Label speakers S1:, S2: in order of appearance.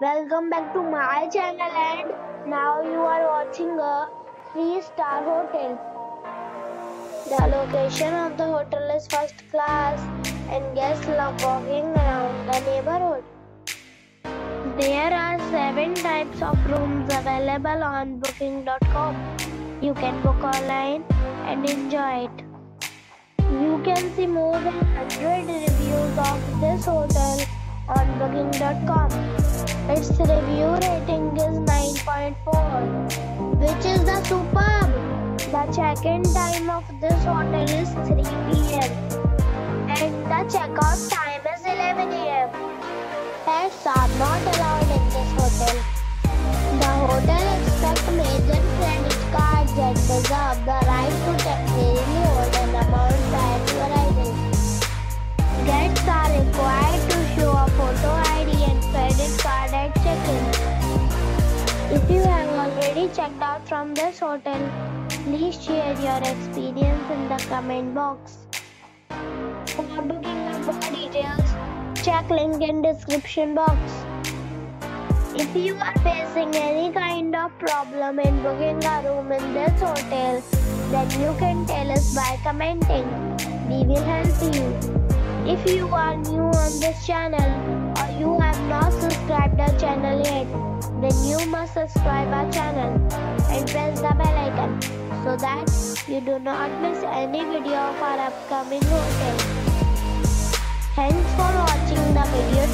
S1: Welcome back to my channel and now you are watching a 3 star hotel. The location of the hotel is first class and guests love walking around the neighborhood. There are 7 types of rooms available on booking.com. You can book online and enjoy it. You can see more than 100 reviews of this hotel on booking.com. Its review rating is 9.4, which is the superb. The check-in time of this hotel is 3 p.m. and the checkout time is 11 a.m. Pets are not allowed If you have already checked out from this hotel, please share your experience in the comment box. For booking or more details, check link in description box. If you are facing any kind of problem in booking a room in this hotel, then you can tell us by commenting. We will help you. If you are new on this channel not subscribed our channel yet, then you must subscribe our channel and press the bell icon so that you do not miss any video of our upcoming hotel. Thanks for watching the video